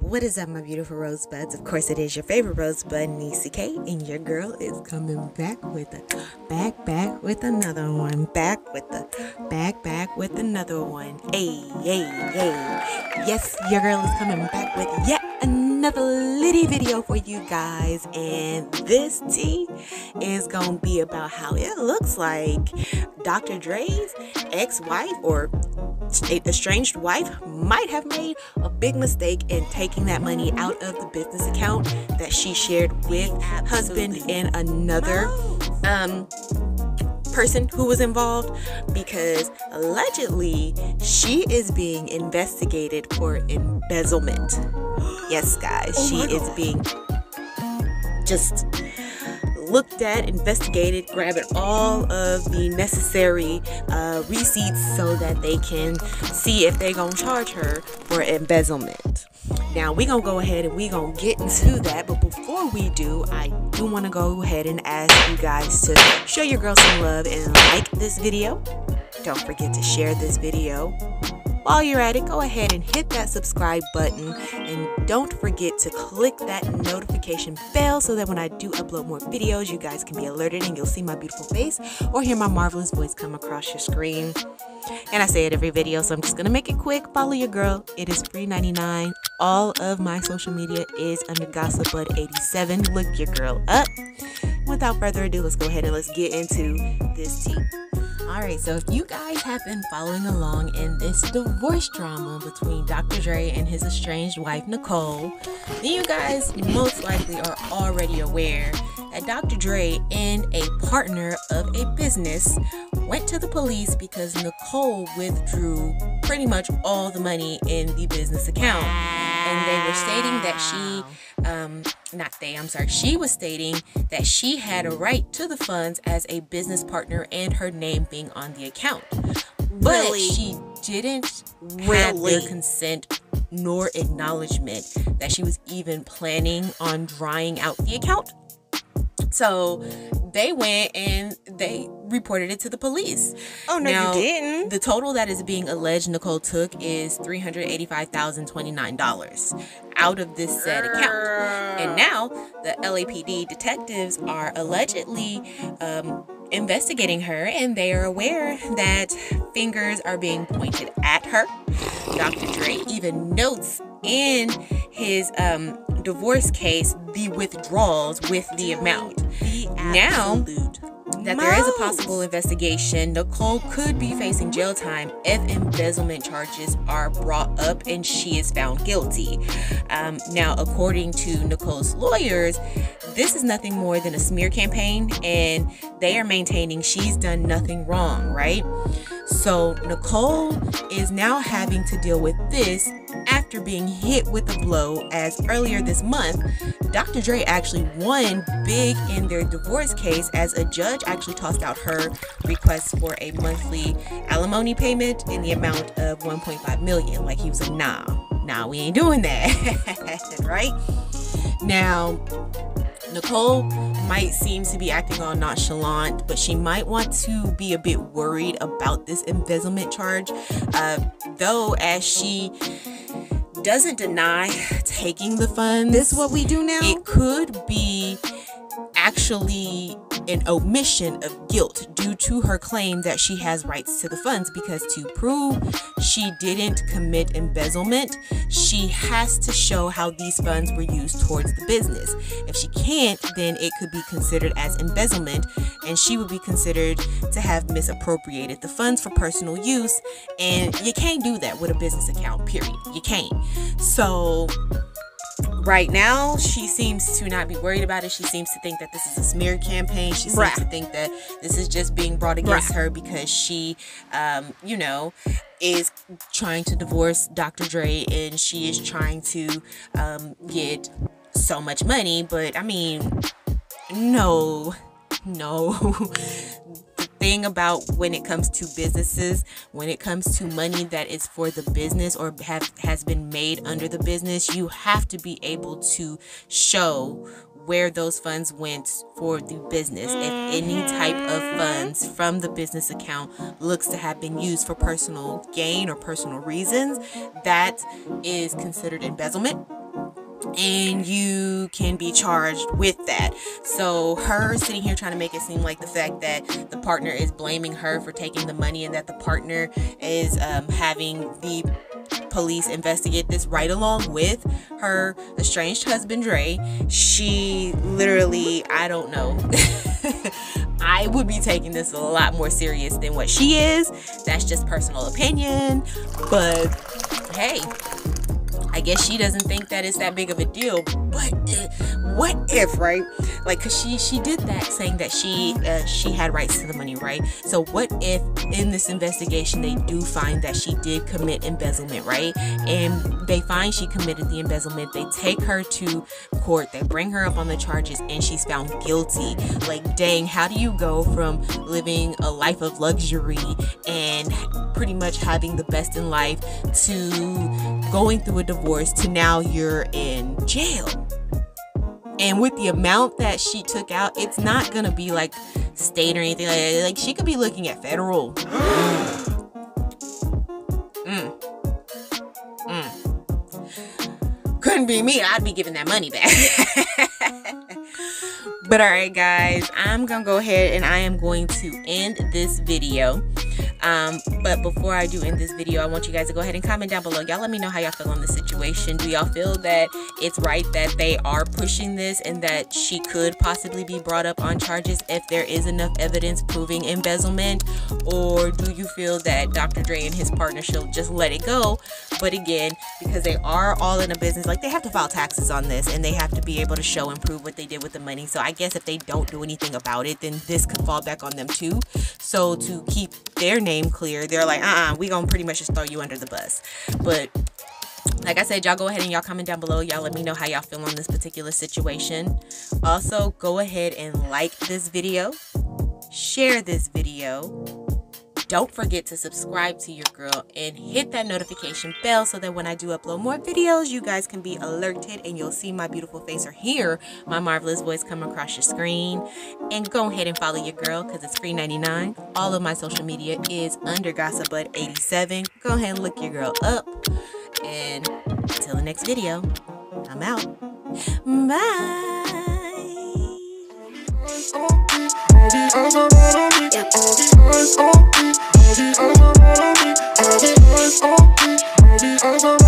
What is up, my beautiful rosebuds? Of course, it is your favorite rosebud, Nisi K, and your girl is coming back with a back, back with another one, back with the back, back with another one. Hey, hey, hey! Yes, your girl is coming back with yet another litty video for you guys, and this tea is gonna be about how it looks like Dr. Dre's ex-wife or estranged wife might have made a big mistake in taking that money out of the business account that she shared with husband and another um, person who was involved because allegedly she is being investigated for embezzlement. Yes, guys, Oh she is being just looked at, investigated, grabbing all of the necessary uh, receipts so that they can see if they're gonna charge her for embezzlement. Now we're gonna go ahead and we're gonna get into that, but before we do, I do want to go ahead and ask you guys to show your girl some love and like this video. Don't forget to share this video. While you're at it, go ahead and hit that subscribe button and don't forget to click that notification bell so that when I do upload more videos, you guys can be alerted and you'll see my beautiful face or hear my marvelous voice come across your screen. And I say it every video, so I'm just gonna make it quick. Follow your girl. It is free 99. All of my social media is under Gossip Bud 87. Look your girl up. Without further ado, let's go ahead and let's get into this tea. Alright, so if you guys have been following along in this divorce drama between Dr. Dre and his estranged wife Nicole, then you guys most likely are already aware that Dr. Dre and a partner of a business went to the police because Nicole withdrew pretty much all the money in the business account. And they were stating that she um, not they, I'm sorry, she was stating that she had a right to the funds as a business partner and her name being on the account. But Really? she didn't have their consent nor acknowledgement that she was even planning on drying out the account. So they went and they reported it to the police. Oh no, Now, you didn't. The total that is being alleged Nicole took is $385,029 out of this said account. And now the LAPD detectives are allegedly um, investigating her and they are aware that fingers are being pointed at her. Dr. Dre even notes in his um, divorce case the withdrawals with the amount. Now, that there is a possible investigation. Nicole could be facing jail time if embezzlement charges are brought up and she is found guilty. Um, now, according to Nicole's lawyers, this is nothing more than a smear campaign, and they are maintaining she's done nothing wrong, right? So, Nicole is now having to deal with this after being hit with a blow as earlier this month, Dr. Dre actually won big in their divorce case as a judge actually tossed out her request for a monthly alimony payment in the amount of 1.5 million. Like he was like, nah, nah, we ain't doing that. right? Now, Nicole might seem to be acting all nonchalant, but she might want to be a bit worried about this embezzlement charge. Uh, though, as she doesn't deny taking the funds, This is what we do now? it could be actually an omission of guilt due to her claim that she has rights to the funds because to prove she didn't commit embezzlement, she has to show how these funds were used towards the business. If she can't, then it could be considered as embezzlement and she would be considered to have misappropriated the funds for personal use and you can't do that with a business account, period. You can't. So right now she seems to not be worried about it she seems to think that this is a smear campaign she seems Right. to think that this is just being brought against Right. her because she um you know is trying to divorce dr dre and she is trying to um get so much money but i mean no no thing about when it comes to businesses when it comes to money that is for the business or have has been made under the business you have to be able to show where those funds went for the business. If any type of mm-hmm. funds from the business account looks to have been used for personal gain or personal reasons, that is considered embezzlement and you can be charged with that. So, her sitting here trying to make it seem like the fact that the partner is blaming her for taking the money and that the partner is um, having the police investigate this right along with her estranged husband, Dre. She literally, I don't know. I would be taking this a lot more serious than what she is. That's just personal opinion. But hey, I guess she doesn't think that it's that big of a deal. But what if, right? Like, cause she she did that saying that she uh, she had rights to the money, right? So what if in this investigation they do find that she did commit embezzlement, right? And they find she committed the embezzlement. They take her to court. They bring her up on the charges, and she's found guilty. Like, dang, how do you go from living a life of luxury and pretty much having the best in life to going through a divorce to now you're in jail. And with the amount that she took out, it's not gonna be like state or anything like that. Like she could be looking at federal. Mm. Mm. Couldn't be me. I'd be giving that money back. but all right, guys, I'm gonna go ahead and I am going to end this video. Um, but before I do end this video, I want you guys to go ahead and comment down below. Y'all let me know how y'all feel on the situation. Do y'all feel that it's right that they are pushing this and that she could possibly be brought up on charges if there is enough evidence proving embezzlement? Or do you feel that Dr. Dre and his partner should just let it go? But again, because they are all in a business, like they have to file taxes on this and they have to be able to show and prove what they did with the money. So I guess if they don't do anything about it, then this could fall back on them too. So to keep their name name clear, they're like, uh-uh, we gonna pretty much just throw you under the bus. But like I said, y'all go ahead and y'all comment down below. Y'all let me know how y'all feel on this particular situation. Also, go ahead and like this video, share this video, don't forget to subscribe to your girl and hit that notification bell so that when I do upload more videos, you guys can be alerted and you'll see my beautiful face or hear my marvelous voice come across your screen. And go ahead and follow your girl because it's free 99. All of my social media is under GossipBud87. Go ahead and look your girl up. And until the next video, I'm out. Bye. Eyes are on me, all the eyes on me, all the eyes are on me, all the eyes on me, all the eyes are on me.